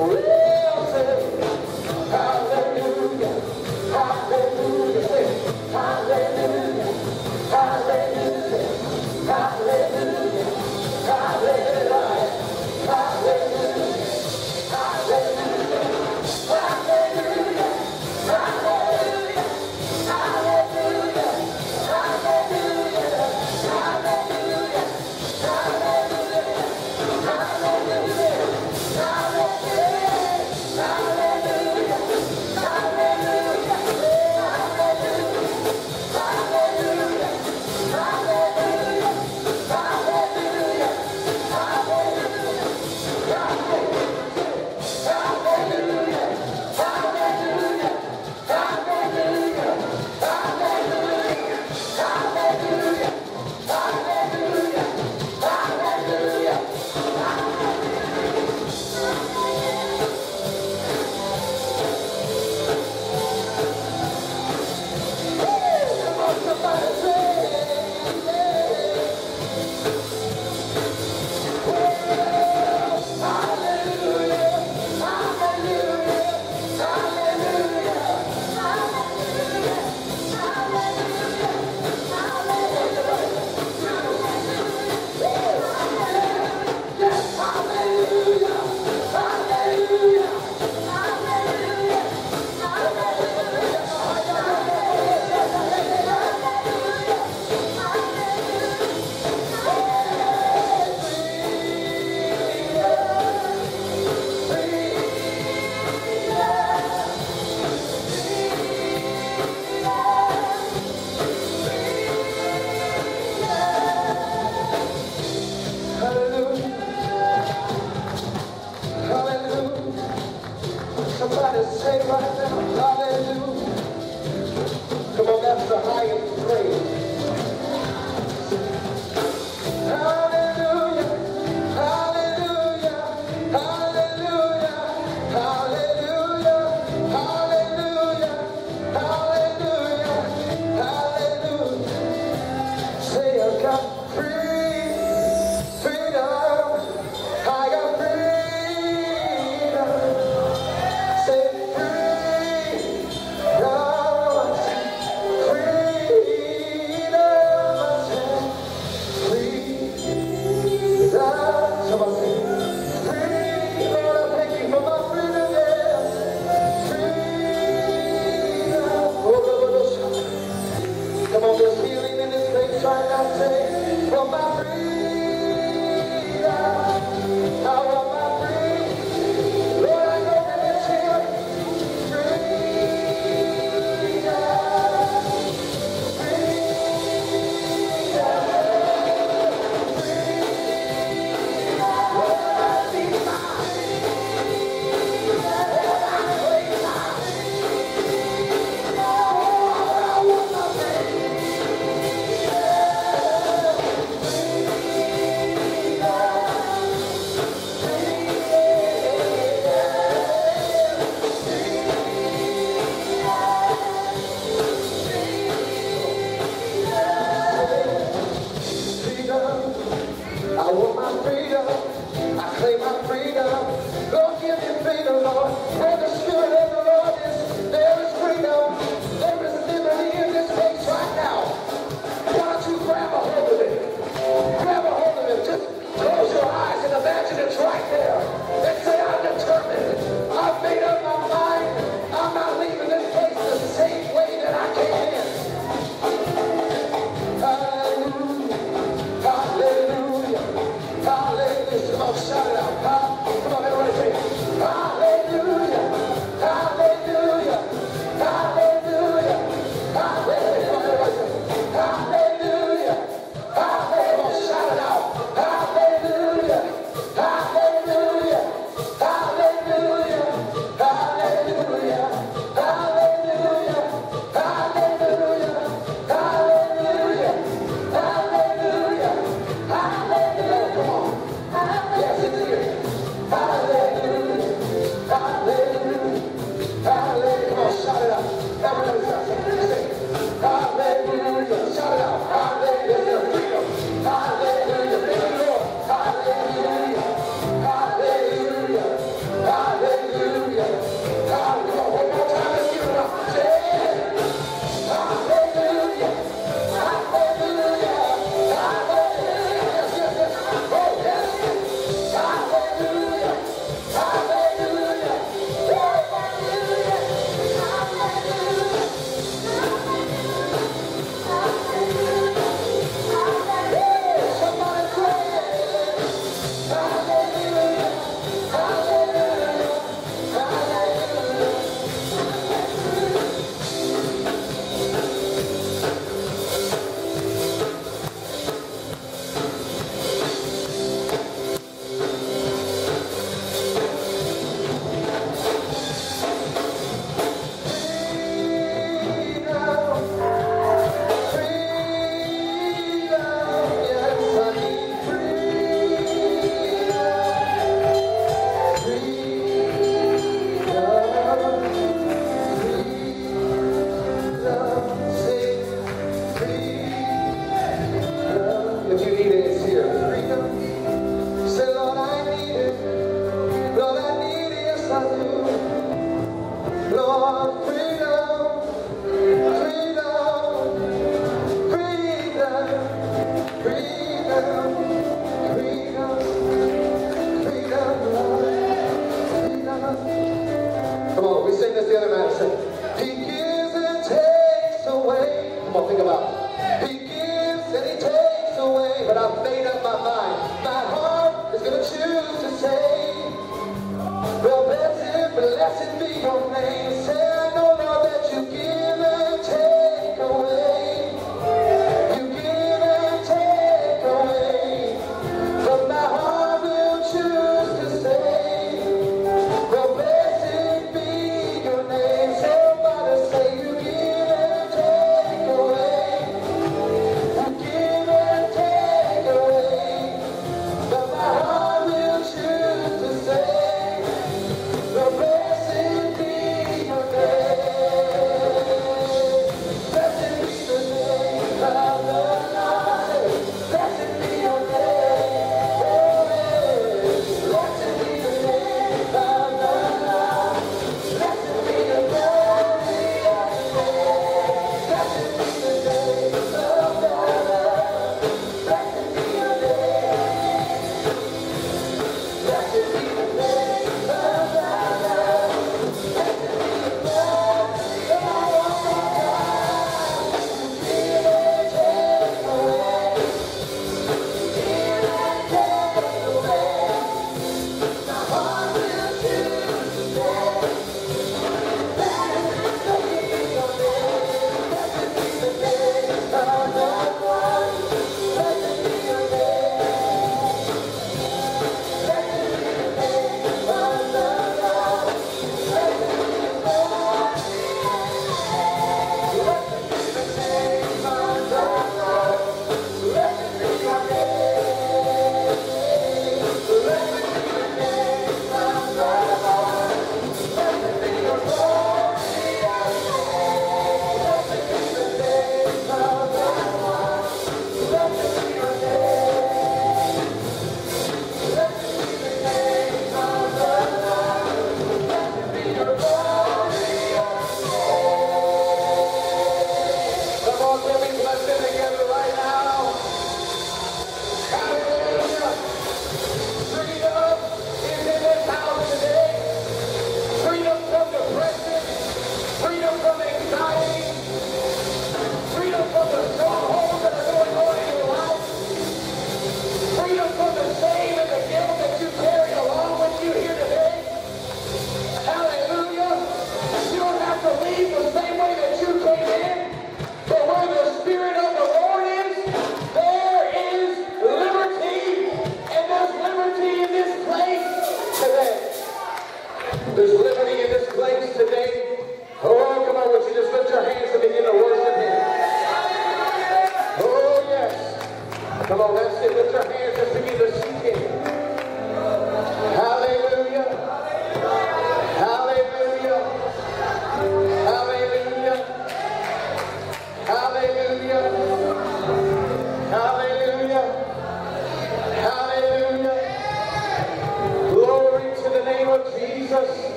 Woo!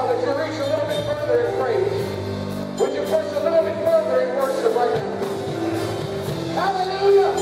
now you reach a little bit further in praise. Would you push a little bit further in worship right now? Hallelujah!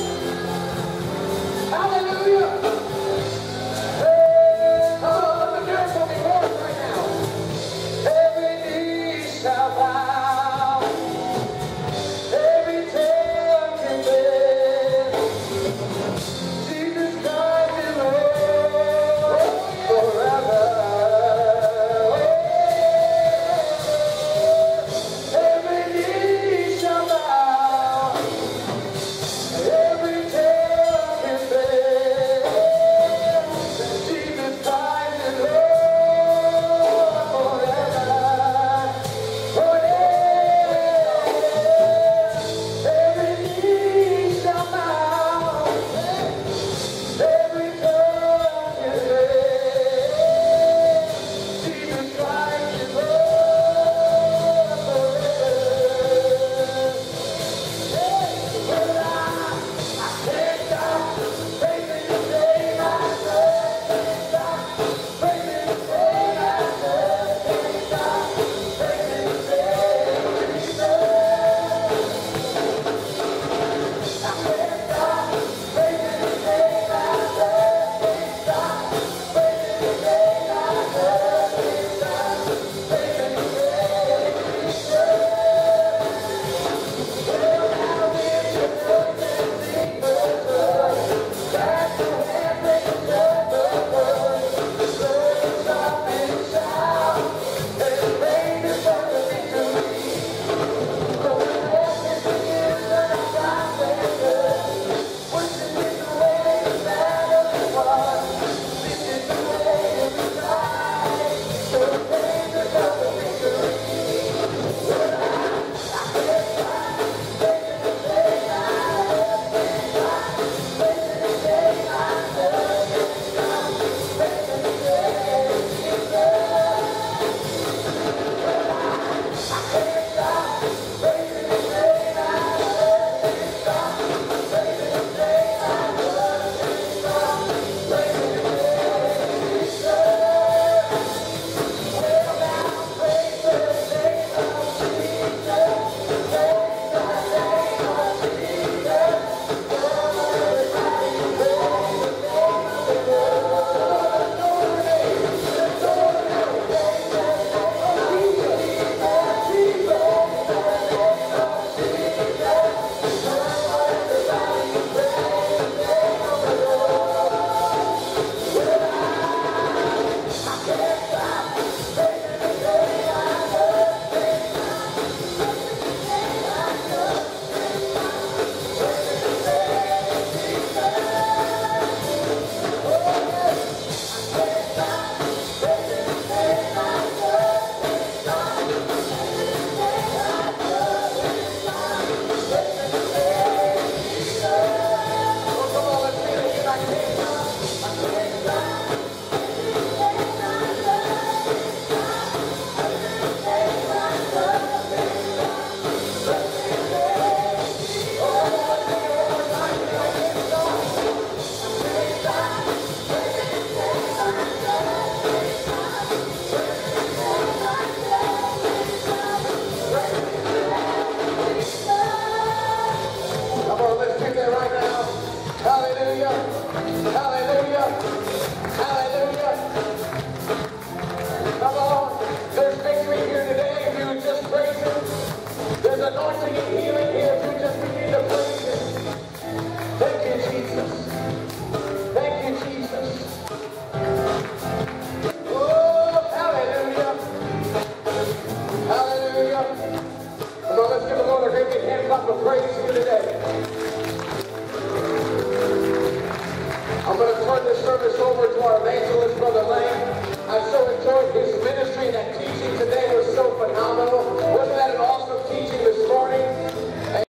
Hallelujah.